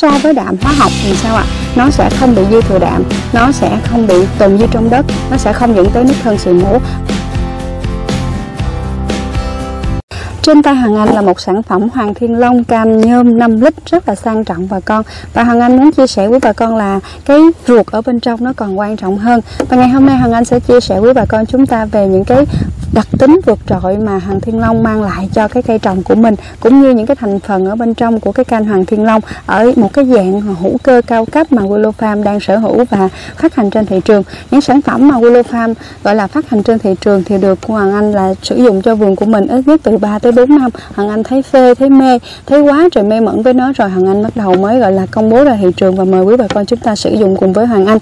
so với đạm hóa học thì sao ạ? Nó sẽ không bị dư thừa đạm, nó sẽ không bị tồn dư trong đất, nó sẽ không dẫn tới nứt thân sự mũ. Trên tay Hằng Anh là một sản phẩm Hoàng Thiên Long cam nhôm 5 lít rất là sang trọng bà con. Và Hằng Anh muốn chia sẻ với bà con là cái ruột ở bên trong nó còn quan trọng hơn. Và ngày hôm nay Hằng Anh sẽ chia sẻ với bà con chúng ta về những cái đặc tính vượt trội mà Hoàng Thiên Long mang lại cho cái cây trồng của mình, cũng như những cái thành phần ở bên trong của cái canh Hoàng Thiên Long ở một cái dạng hữu cơ cao cấp mà Willow Farm đang sở hữu và phát hành trên thị trường. Những sản phẩm mà Willow Farm gọi là phát hành trên thị trường thì được Hoàng Anh là sử dụng cho vườn của mình ít nhất từ 3 tới 4 năm. Hoàng Anh thấy phê, thấy mê, thấy quá trời mê mẩn với nó rồi Hoàng Anh bắt đầu mới gọi là công bố ra thị trường và mời quý bà con chúng ta sử dụng cùng với Hoàng Anh.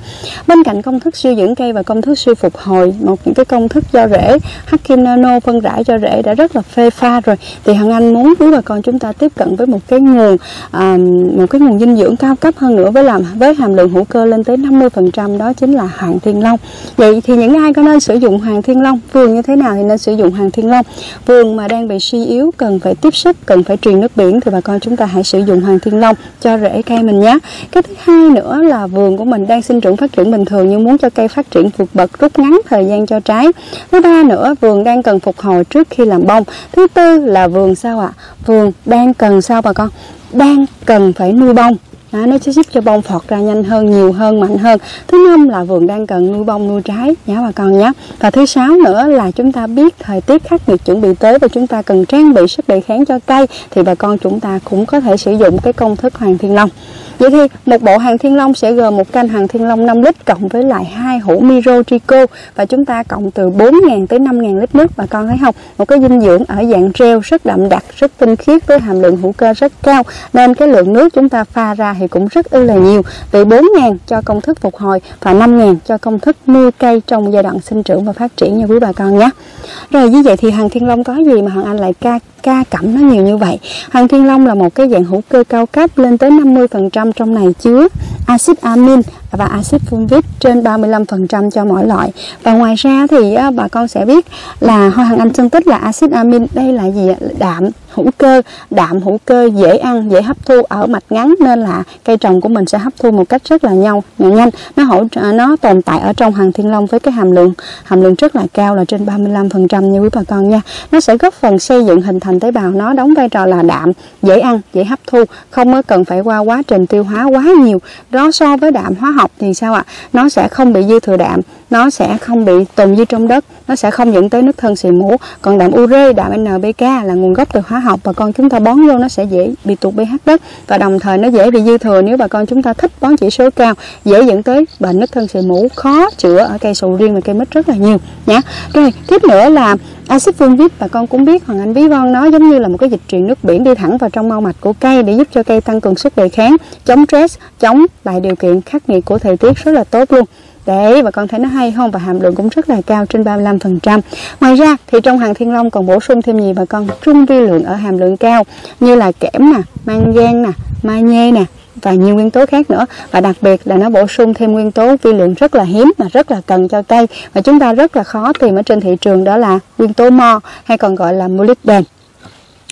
Bên cạnh công thức siêu dưỡng cây và công thức siêu phục hồi, một những cái công thức do rễ kim Nano phân rải cho rễ đã rất là phê pha rồi. Thì Hằng Anh muốn quý bà con chúng ta tiếp cận với một cái nguồn à, một cái nguồn dinh dưỡng cao cấp hơn nữa với làm với hàm lượng hữu cơ lên tới 50% đó chính là Hoàng Thiên Long. Vậy thì những ai có nên sử dụng Hoàng Thiên Long vườn như thế nào thì nên sử dụng Hoàng Thiên Long. Vườn mà đang bị suy yếu cần phải tiếp sức cần phải truyền nước biển thì bà con chúng ta hãy sử dụng Hoàng Thiên Long cho rễ cây mình nhé. Cái thứ hai nữa là vườn của mình đang sinh trưởng phát triển bình thường nhưng muốn cho cây phát triển vượt bậc rút ngắn thời gian cho trái. Thứ ba nữa vườn vườn đang cần phục hồi trước khi làm bông. Thứ tư là vườn sao ạ? À? vườn đang cần sao bà con? Đang cần phải nuôi bông đó, nó sẽ giúp cho bông phọt ra nhanh hơn nhiều hơn mạnh hơn. Thứ năm là vườn đang cần nuôi bông nuôi trái nhé bà con nhé và thứ sáu nữa là chúng ta biết thời tiết khắc nghiệt chuẩn bị tới và chúng ta cần trang bị sức đề kháng cho cây thì bà con chúng ta cũng có thể sử dụng cái công thức hoàng thiên long. Vậy thì một bộ hàng thiên long sẽ gồm một canh hàng thiên long 5 lít cộng với lại hai hũ Miro Trico. Và chúng ta cộng từ 4.000 tới 5.000 lít nước bà con thấy không? Một cái dinh dưỡng ở dạng treo rất đậm đặc, rất tinh khiết với hàm lượng hữu cơ rất cao. Nên cái lượng nước chúng ta pha ra thì cũng rất ư là nhiều. Từ 4.000 cho công thức phục hồi và 5.000 cho công thức nuôi cây trong giai đoạn sinh trưởng và phát triển nha quý bà con nhé. Rồi như vậy thì hàng thiên long có gì mà hằng Anh lại ca ca cẩm nó nhiều như vậy. Hoàng thiên long là một cái dạng hữu cơ cao cấp, lên tới 50% trong này chứa axit amin và axit fulvic trên 35% cho mỗi loại. Và ngoài ra thì bà con sẽ biết là hoa hàng anh phân tích là axit amin. Đây là gì đạm hữu cơ. Đạm hữu cơ dễ ăn, dễ hấp thu ở mạch ngắn, nên là cây trồng của mình sẽ hấp thu một cách rất là nhau nhanh. Nó hỗ trợ, nó tồn tại ở trong hàng thiên long với cái hàm lượng hàm lượng rất là cao là trên 35% như quý bà con nha. Nó sẽ góp phần xây dựng hình thành tế bào nó đóng vai trò là đạm, dễ ăn, dễ hấp thu, không có cần phải qua quá trình tiêu hóa quá nhiều. Đó, so với đạm hóa học thì sao ạ? Nó sẽ không bị dư thừa đạm, nó sẽ không bị tồn dư trong đất nó sẽ không dẫn tới nước thân xì mũ. Còn đạm ure đạm NPK là nguồn gốc từ hóa học và con chúng ta bón vô nó sẽ dễ bị tụt pH đất. Và đồng thời nó dễ bị dư thừa nếu bà con chúng ta thích bón chỉ số cao, dễ dẫn tới bệnh nứt thân xì mũ, khó chữa ở cây sầu riêng và cây mít rất là nhiều. Nhé rồi, tiếp nữa là axit fulvic bà con cũng biết hoàng anh ví von nó giống như là một cái dịch truyền nước biển đi thẳng vào trong mau mạch của cây để giúp cho cây tăng cường sức đề kháng, chống stress, chống lại điều kiện khắc nghiệt của thời tiết rất là tốt luôn. Đấy, và con thấy nó hay không? Và hàm lượng cũng rất là cao trên 35%. Ngoài ra thì trong hàng thiên long còn bổ sung thêm gì bà con? Trung vi lượng ở hàm lượng cao như là kẽm nè, mangan nè, magie nè, và nhiều nguyên tố khác nữa và đặc biệt là nó bổ sung thêm nguyên tố vi lượng rất là hiếm mà rất là cần cho cây và chúng ta rất là khó tìm ở trên thị trường đó là nguyên tố mo hay còn gọi là molybden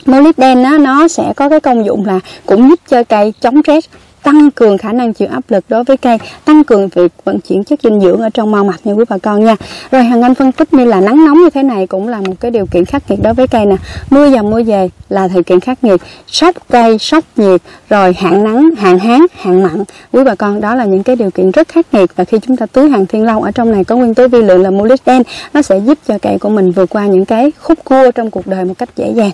molybden nó sẽ có cái công dụng là cũng giúp cho cây chống stress tăng cường khả năng chịu áp lực đối với cây, tăng cường việc vận chuyển chất dinh dưỡng ở trong mao mạch nha quý bà con nha. Rồi hàng anh phân tích như là nắng nóng như thế này cũng là một cái điều kiện khắc nghiệt đối với cây nè. Mưa dầm mưa về là điều kiện khắc nghiệt. Sốc cây sốc nhiệt, rồi hạn nắng, hạn hán, hạn mặn. Quý bà con, đó là những cái điều kiện rất khắc nghiệt. Và khi chúng ta tưới hàng thiên long ở trong này, có nguyên tố vi lượng là molybden, nó sẽ giúp cho cây của mình vượt qua những cái khúc cua trong cuộc đời một cách dễ dàng.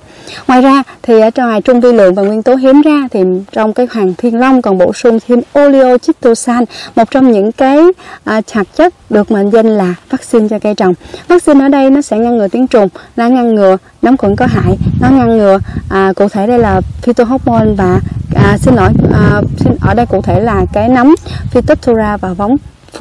Ngoài ra, thì ở ngoài trung vi lượng và nguyên tố hiếm ra, thì trong cái hàng thiên long còn bổ sung thêm oleochitosan một trong những cái à, hạt chất được mệnh danh là vaccine cho cây trồng. Vaccine ở đây nó sẽ ngăn ngừa tiếng trùng nó ngăn ngừa nấm khuẩn có hại nó ngăn ngừa à, cụ thể đây là phytohormone và à, xin lỗi à, xin ở đây cụ thể là cái nấm phytophthora và vóng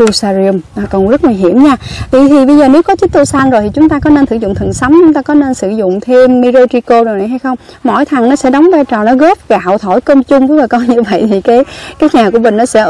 fusarium à, còn rất nguy hiểm nha. Vậy thì bây giờ nếu có chitosan rồi thì chúng ta có nên sử dụng thần sấm chúng ta có nên sử dụng thêm mirotrico rồi này hay không? Mỗi thằng nó sẽ đóng vai trò nó góp gạo thổi cơm chung với bà con như vậy thì cái cái nhà của mình nó sẽ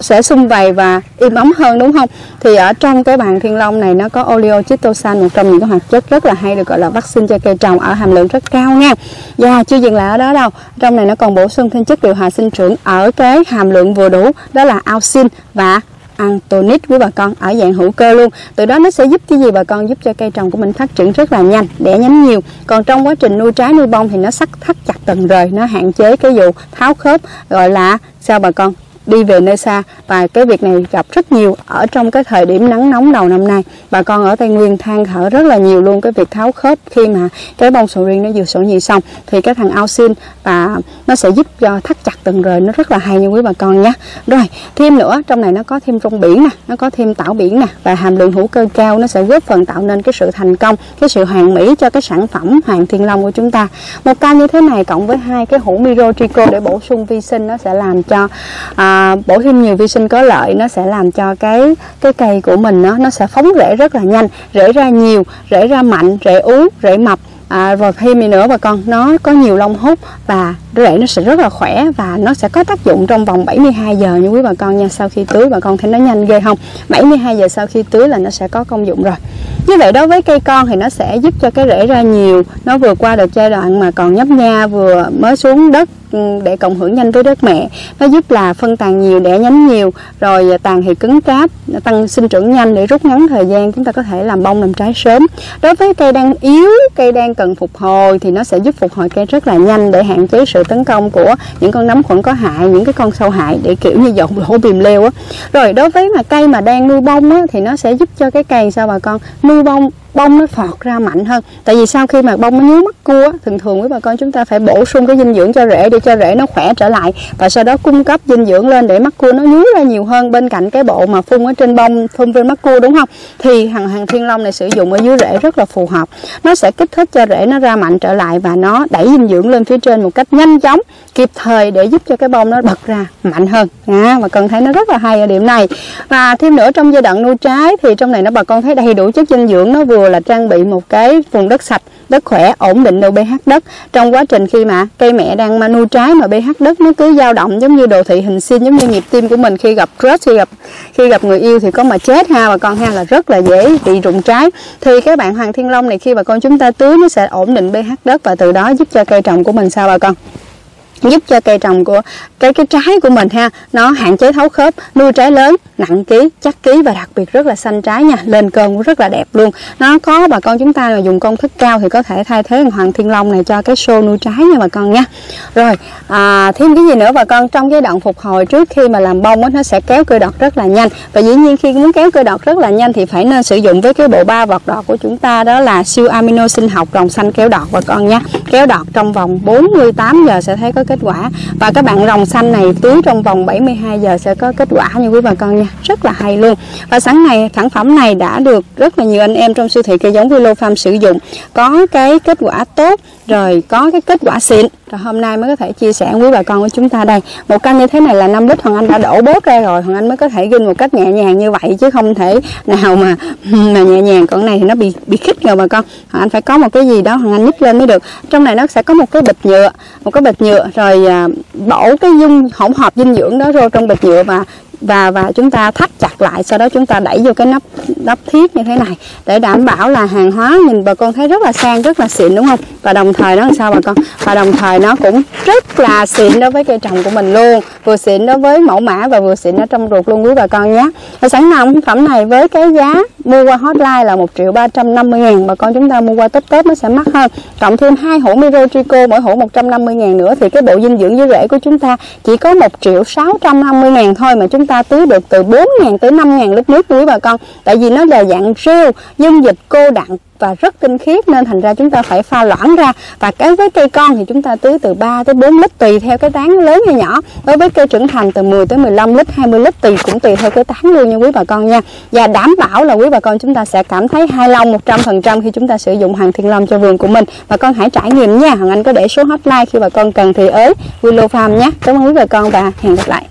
sẽ sung vầy và im ấm hơn đúng không? Thì ở trong cái bàn thiên long này nó có oleochitosan một trong những cái hoạt chất rất là hay được gọi là vaccine cho cây trồng ở hàm lượng rất cao nha. Và chưa dừng lại ở đó đâu. Trong này nó còn bổ sung thêm chất điều hòa sinh trưởng ở cái hàm lượng vừa đủ đó là auxin và ăn tonic với bà con ở dạng hữu cơ luôn. Từ đó nó sẽ giúp cái gì bà con? Giúp cho cây trồng của mình phát triển rất là nhanh, đẻ nhánh nhiều. Còn trong quá trình nuôi trái nuôi bông thì nó sắc thắt chặt từng rời, nó hạn chế cái vụ tháo khớp, gọi là, sao bà con? Đi về nơi xa. Và cái việc này gặp rất nhiều ở trong cái thời điểm nắng nóng đầu năm nay. Bà con ở Tây Nguyên than thở rất là nhiều luôn. Cái việc tháo khớp khi mà cái bông sầu riêng nó vừa sổ nhị xong thì cái thằng ao xin và nó sẽ giúp cho thắt chặt từng rời. Nó rất là hay nha quý bà con nhé rồi thêm nữa trong này nó có thêm rong biển nè nó có thêm tảo biển nè. Và hàm lượng hữu cơ cao nó sẽ góp phần tạo nên cái sự thành công cái sự hoàn mỹ cho cái sản phẩm hoàng thiên long của chúng ta. Một ca như thế này cộng với hai cái hũ miro trico để bổ sung vi sinh nó sẽ làm cho à, bổ thêm nhiều vi sinh có lợi nó sẽ làm cho cái cái cây của mình nó nó sẽ phóng rễ rất là nhanh rễ ra nhiều rễ ra mạnh rễ ú rễ mập. À, và thêm gì nữa bà con? Nó có nhiều lông hút và rễ nó sẽ rất là khỏe và nó sẽ có tác dụng trong vòng 72 giờ như quý bà con nha. Sau khi tưới, bà con thấy nó nhanh ghê không? 72 giờ sau khi tưới là nó sẽ có công dụng rồi. Như vậy đối với cây con thì nó sẽ giúp cho cái rễ ra nhiều. Nó vừa qua được giai đoạn mà còn nhấp nha, vừa mới xuống đất ừ, để cộng hưởng nhanh với đất mẹ. Nó giúp là phân tàn nhiều, đẻ nhánh nhiều. Rồi à, tàn thì cứng cáp tăng sinh trưởng nhanh để rút ngắn thời gian. Chúng ta có thể làm bông làm trái sớm. Đối với cây đang yếu, cây đang cần phục hồi thì nó sẽ giúp phục hồi cây rất là nhanh để hạn chế sự tấn công của những con nấm khuẩn có hại, những cái con sâu hại để kiểu như dọn lỗ bìm leo á. Rồi đối với mà cây mà đang nuôi bông á thì nó sẽ giúp cho cái cây sao bà con, nuôi bông bông nó phọt ra mạnh hơn. Tại vì sau khi mà bông nó nhú mắt cua thường thường quý bà con chúng ta phải bổ sung cái dinh dưỡng cho rễ để cho rễ nó khỏe trở lại. Và sau đó cung cấp dinh dưỡng lên để mắt cua nó nhú ra nhiều hơn bên cạnh cái bộ mà phun ở trên bông phun trên mắt cua đúng không? Thì hàng hàng thiên long này sử dụng ở dưới rễ rất là phù hợp. Nó sẽ kích thích cho rễ nó ra mạnh trở lại và nó đẩy dinh dưỡng lên phía trên một cách nhanh chóng kịp thời để giúp cho cái bông nó bật ra mạnh hơn. À, mà cần thấy nó rất là hay ở điểm này. Và thêm nữa trong giai đoạn nuôi trái thì trong này nó bà con thấy đầy đủ chất dinh dưỡng nó vừa là trang bị một cái vùng đất sạch, đất khỏe, ổn định độ pH đất. Trong quá trình khi mà cây mẹ đang mà nuôi trái mà pH đất nó cứ dao động giống như đồ thị hình sin giống như nhịp tim của mình khi gặp crush, khi gặp khi gặp người yêu thì có mà chết ha bà con ha là rất là dễ bị rụng trái. Thì các bạn hoàng thiên long này, khi bà con chúng ta tưới nó sẽ ổn định pH đất và từ đó giúp cho cây trồng của mình sao bà con? Giúp cho cây trồng của, cái cái trái của mình ha, nó hạn chế thấu khớp, nuôi trái lớn nặng ký chắc ký và đặc biệt rất là xanh trái nha. Lên cơn cũng rất là đẹp luôn. Nó có bà con chúng ta là dùng công thức cao thì có thể thay thế hoàng thiên long này cho cái xô nuôi trái nha bà con nha. Rồi à, thêm cái gì nữa bà con? Trong giai đoạn phục hồi trước khi mà làm bông đó, nó sẽ kéo cơ đọt rất là nhanh. Và dĩ nhiên khi muốn kéo cơ đọt rất là nhanh thì phải nên sử dụng với cái bộ ba vật đọt của chúng ta đó là siêu amino sinh học rồng xanh kéo đọt bà con nha. Kéo đọt trong vòng 48 giờ sẽ thấy có kết quả. Và các bạn rồng xanh này tưới trong vòng 72 giờ sẽ có kết quả như quý bà con nha rất là hay luôn. Và sáng nay sản phẩm này đã được rất là nhiều anh em trong siêu thị cây giống Vilo Farm sử dụng. Có cái kết quả tốt rồi có cái kết quả xịn. Rồi hôm nay mới có thể chia sẻ với bà con của chúng ta đây. Một căn như thế này là 5 lít Hoàng Anh đã đổ bớt ra rồi. Hoàng Anh mới có thể ghi một cách nhẹ nhàng như vậy chứ không thể nào mà mà nhẹ nhàng. Còn này thì nó bị bị khích rồi bà con. Hoàng Anh phải có một cái gì đó Hoàng Anh nhích lên mới được. Trong này nó sẽ có một cái bịch nhựa một cái bịch nhựa rồi à, đổ cái dung hỗn hợp dinh dưỡng đó vô trong bịch nhựa và và và chúng ta thắt chặt lại, sau đó chúng ta đẩy vô cái nắp đắp thiết như thế này để đảm bảo là hàng hóa nhìn bà con thấy rất là sang, rất là xịn, đúng không? Và đồng thời nó làm sao bà con? Và đồng thời nó cũng rất là xịn đối với cây trồng của mình luôn, vừa xịn đối với mẫu mã và vừa xịn ở trong ruột luôn, quý bà con nhé. Và sẵn nào sản phẩm này với cái giá mua qua hotline là một triệu ba trăm năm mươi ngàn. Bà con chúng ta mua qua tết tết nó sẽ mắc hơn. Cộng thêm hai hũ miro trico, mỗi hũ 150 ngàn nữa, thì cái bộ dinh dưỡng dưới rễ của chúng ta chỉ có một triệu sáu trăm năm mươi ngàn thôi mà chúng ta tưới được từ 4 ngàn tới 5 ngàn lít nước, quý bà con. Tại vì nó là dạng rêu, dung dịch, cô đặng và rất tinh khiết nên thành ra chúng ta phải pha loãng ra. Và cái với cây con thì chúng ta tưới từ 3 tới 4 lít tùy theo cái tán lớn hay nhỏ. Đối với cây trưởng thành từ 10 tới 15 lít 20 lít tùy cũng tùy theo cái tán luôn nha quý bà con nha. Và đảm bảo là quý bà con chúng ta sẽ cảm thấy hài lòng 100% khi chúng ta sử dụng hàng thiên long cho vườn của mình. Bà con hãy trải nghiệm nha. Hằng Anh có để số hotline khi bà con cần thì ới Willow Farm nhé. Cảm ơn quý bà con và hẹn gặp lại.